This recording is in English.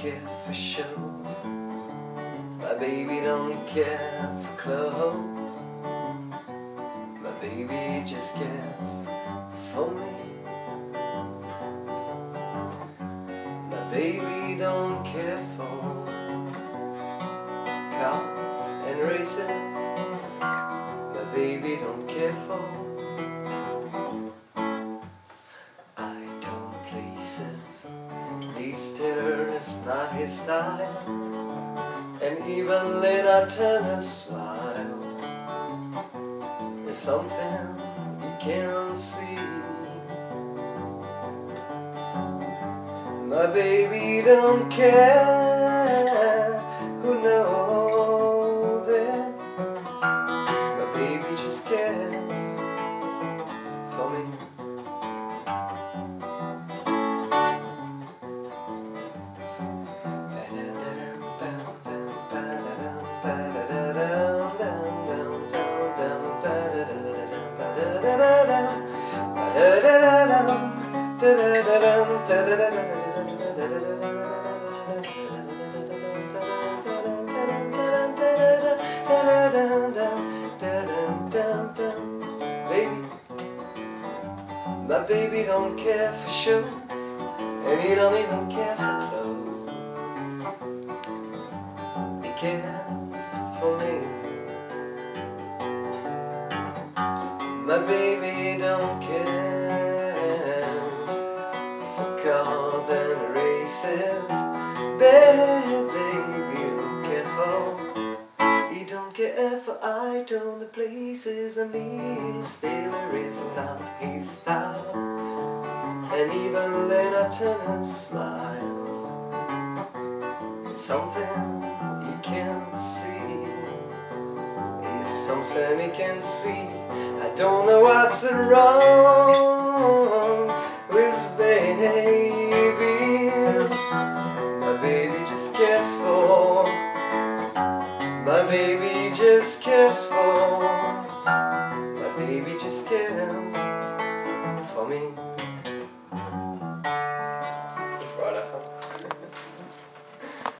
for shows. My baby don't care for clothes. My baby just cares for me. My baby don't care for cars and races. My baby don't care for These is not his style. And even Lena Turner smile. There's something you can't see. My baby don't care my baby don't care for shoes and he don't even care for clothes. He cares for me. My baby races. Baby, baby don't care for. He don't care for I don't the places and least still there is not his style. And even Lena Turner smile. It's something he can't see is something he can't see. I don't know what's wrong me.